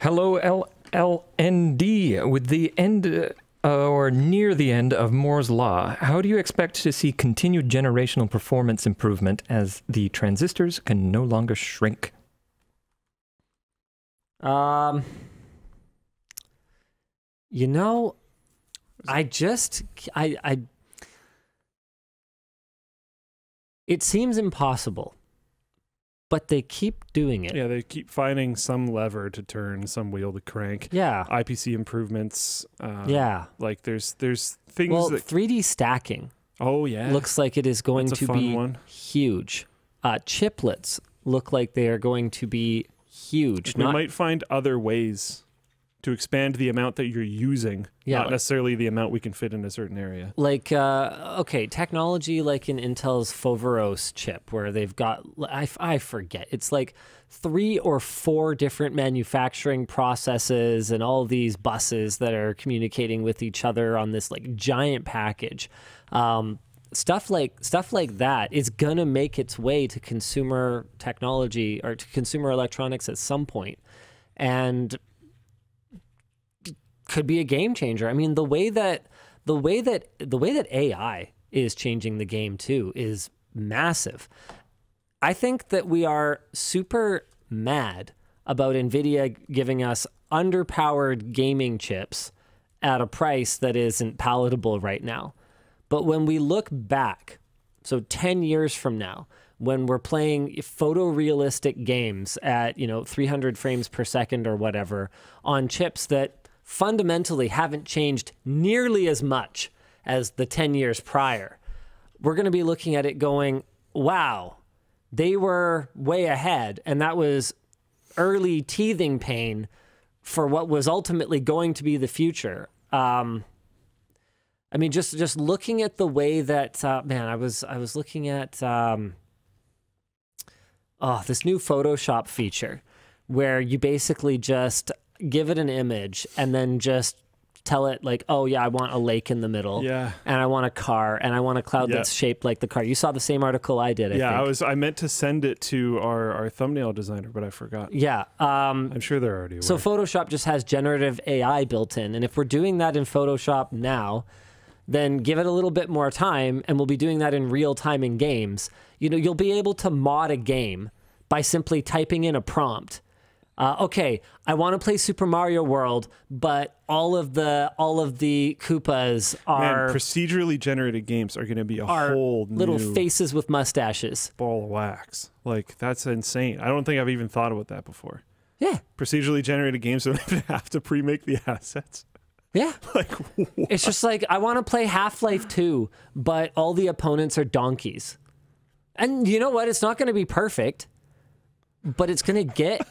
Hello, LLND. With the end uh, or near the end of Moore's Law, how do you expect to see continued generational performance improvement as the transistors can no longer shrink? Um, you know, I just I I. It seems impossible, but they keep doing it. Yeah, they keep finding some lever to turn, some wheel to crank. Yeah. IPC improvements. Uh, yeah. Like there's there's things Well, that. 3D stacking Oh yeah. looks like it is going to be one. huge. Uh, chiplets look like they are going to be huge. we Not might find other ways to expand the amount that you're using, Yeah, not like- necessarily the amount we can fit in a certain area. like uh, okay technology like in intel's foveros chip where they've got—I forget. It's like three or four different manufacturing processes and all these buses that are communicating with each other on this like giant package. Um, stuff like stuff like that is gonna make its way to consumer technology or to consumer electronics at some point. And could be a game changer. I mean, the way that the way that the way that AI is changing the game too is massive. I think that we are super mad about Nvidia giving us underpowered gaming chips at a price that isn't palatable right now. But when we look back, so 10 years from now, when we're playing photorealistic games at, you know, 300 frames per second or whatever on chips that fundamentally haven't changed nearly as much as the 10 years prior, we're going to be looking at it going, wow, they were way ahead. And that was early teething pain for what was ultimately going to be the future. Um, I mean, just just looking at the way that uh, man, I was I was looking at um, oh this new Photoshop feature where you basically just give it an image and then just tell it like, oh yeah, I want a lake in the middle, Yeah. and I want a car, and I want a cloud Yeah. that's shaped like the car. You saw the same article I did. I yeah, think. I was I meant to send it to our, our thumbnail designer, but I forgot. Yeah. Um, I'm sure they're already aware. So Photoshop just has generative AI built in, and if we're doing that in Photoshop now, then give it a little bit more time, and we'll be doing that in real time in games. You know, you'll be able to mod a game by simply typing in a prompt. Uh, okay, I want to play Super Mario World, but all of the all of the Koopas Man, are procedurally generated games are going to be a whole little faces with mustaches. ball of wax. Like that's insane. I don't think I've even thought about that before. Yeah, Procedurally generated games don't even have to pre-make the assets. yeah. Like? It's just like I want to play Half Life 2, but all the opponents are donkeys. And you know what? It's not going to be perfect, but it's going to get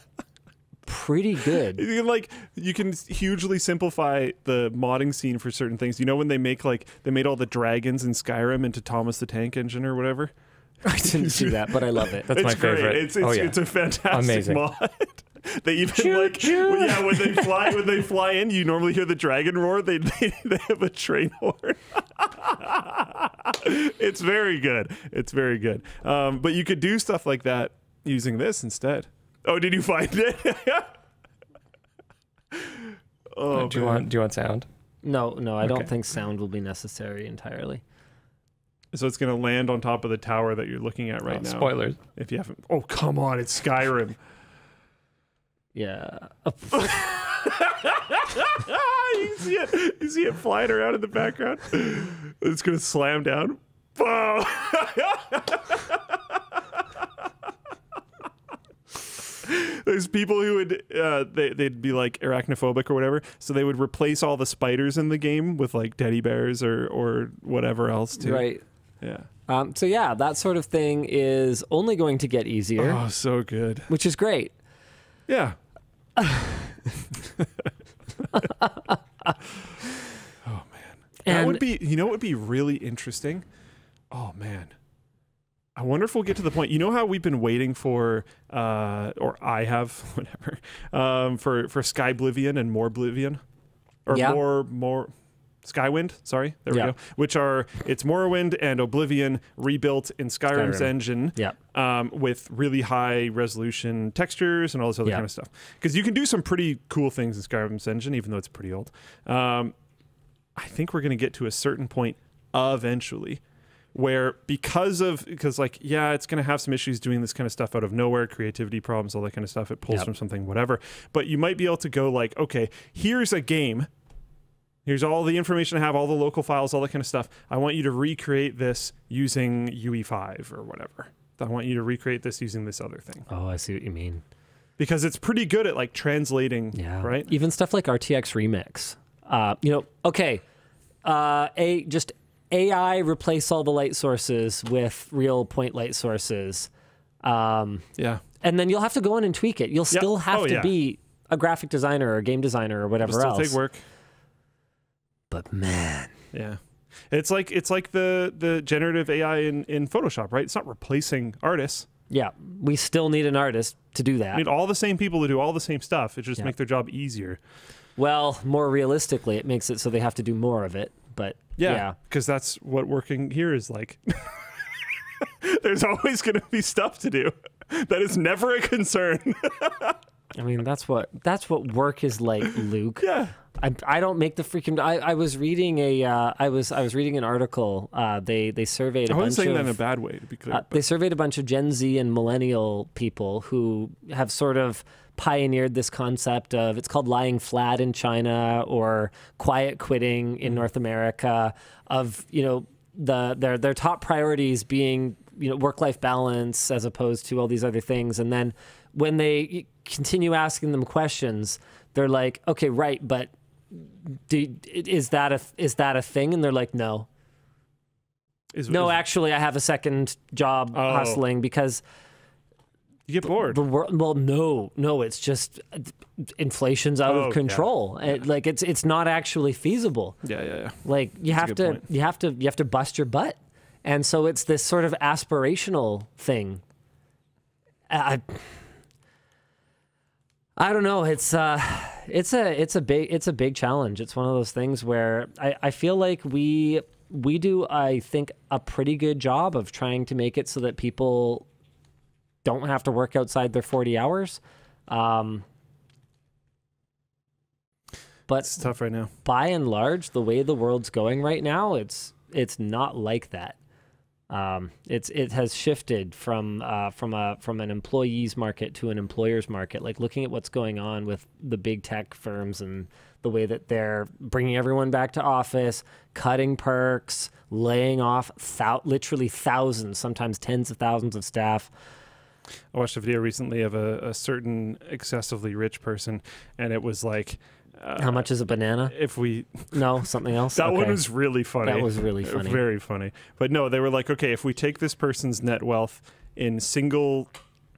pretty good. You can like you can hugely simplify the modding scene for certain things. You know when they make like they made all the dragons in Skyrim into Thomas the Tank Engine or whatever. I didn't see that, but I love it. That's it's my great. favorite. It's it's, oh yeah. it's a fantastic Amazing. mod. they even like well, yeah when they fly when they fly in you normally hear the dragon roar. They they, they have a train horn. it's very good. It's very good. Um, but you could do stuff like that using this instead. Oh, did you find it? oh, do you man. want do you want sound? No, no, I don't think sound will be necessary entirely. So it's going to land on top of the tower that you're looking at right Oh, now. Spoilers. If you haven't. Oh, come on. It's Skyrim. Yeah. you see it. You see it flying around in the background. It's going to slam down. Boom. There's people who would uh, they they'd be like arachnophobic or whatever, so they would replace all the spiders in the game with like teddy bears or or whatever else too. Right. Yeah. Um, so yeah, that sort of thing is only going to get easier, Oh, so good. which is great. Yeah. oh man. That And- would be you know what would be really interesting? Oh man. I wonder if we'll get to the point. You know how we've been waiting for uh or I have whatever. Um for for Skyblivion and Morroblivion? Or Yeah. more more Skywind, sorry, there Yeah. we go. Which are it's Morrowind and Oblivion rebuilt in Skyrim's Skyrim. engine, Yeah. um, with really high resolution textures and all this other kind of stuff. Because you can do some pretty cool things in Skyrim's engine, even though it's pretty old. Um, I think we're going to get to a certain point eventually where because of because like yeah it's going to have some issues doing this kind of stuff out of nowhere creativity problems all that kind of stuff it pulls Yep. from something whatever but you might be able to go like okay here's a game here's all the information i have all the local files all that kind of stuff i want you to recreate this using ue5 or whatever i want you to recreate this using this other thing Oh, I see what you mean. because it's pretty good at like translating Yeah. right Even stuff like RTX Remix. Uh, you know, okay. Uh, a just AI replace all the light sources with real point light sources. Um, yeah and then you'll have to go in and tweak it. You'll Yeah. still have Oh, to yeah. be a graphic designer or a game designer or whatever It'll still else. take work But man, Yeah. It's like it's like the the generative AI in, in Photoshop, right? It's not replacing artists. yeah, we still need an artist to do that. I need all the same people to do all the same stuff. It just Yeah. make their job easier. Well, more realistically, it makes it so they have to do more of it. But yeah, Because that's what working here is like. There's always going to be stuff to do. That is never a concern. I mean that's what that's what work is like, Luke. yeah. I, I don't make the freaking. I, I was reading a uh, I was I was reading an article. Uh, they they surveyed a I wasn't bunch saying of that in a bad way, to be clear. uh, they surveyed a bunch of Gen Z and millennial people who have sort of pioneered this concept of it's called lying flat in China or quiet quitting in North America of you know the their their top priorities being you know work life balance as opposed to all these other things and then when they continue asking them questions they're like okay right but do, is that a is that a thing and they're like no Is- no, is- actually, I have a second job Oh. hustling because you get bored. the world. Well, no, no, it's just inflation's out Oh, of yeah. control. It- like it's it's not actually feasible. yeah, yeah, yeah. Like you have to point. you have to you have to bust your butt, and so it's this sort of aspirational thing. I I don't know. It's uh, it's a it's a big it's a big challenge. It's one of those things where I, I feel like we we do I think a pretty good job of trying to make it so that people don't have to work outside their forty hours. Um, but It's tough right now. by and large, the way the world's going right now, it's it's not like that. Um, it's it has shifted from uh, from a from an employees market to an employers market. Like looking at what's going on with the big tech firms and the way that they're bringing everyone back to office, cutting perks, laying off literally thousands, sometimes tens of thousands of staff. I watched a video recently of a, a certain excessively rich person, and it was like, uh, How much is a banana? if we No, something else. That one was really funny. That was really funny. Very funny. But no, they were like, okay, if we take this person's net wealth in single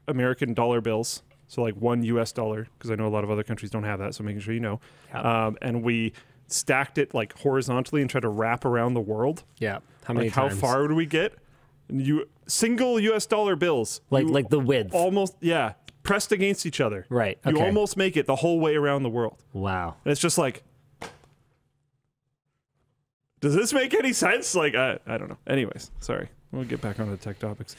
American dollar bills, so like one US dollar, because I know a lot of other countries don't have that, so making sure you know, Yeah. um, and we stacked it like horizontally and tried to wrap around the world, yeah. How many like how far would we get? You single US dollar bills, Like like the width. almost yeah, pressed against each other. Right. You almost make it the whole way around the world. Wow. And it's just like, does this make any sense? Like, I, I don't know. Anyways, sorry. We'll get back onto the tech topics.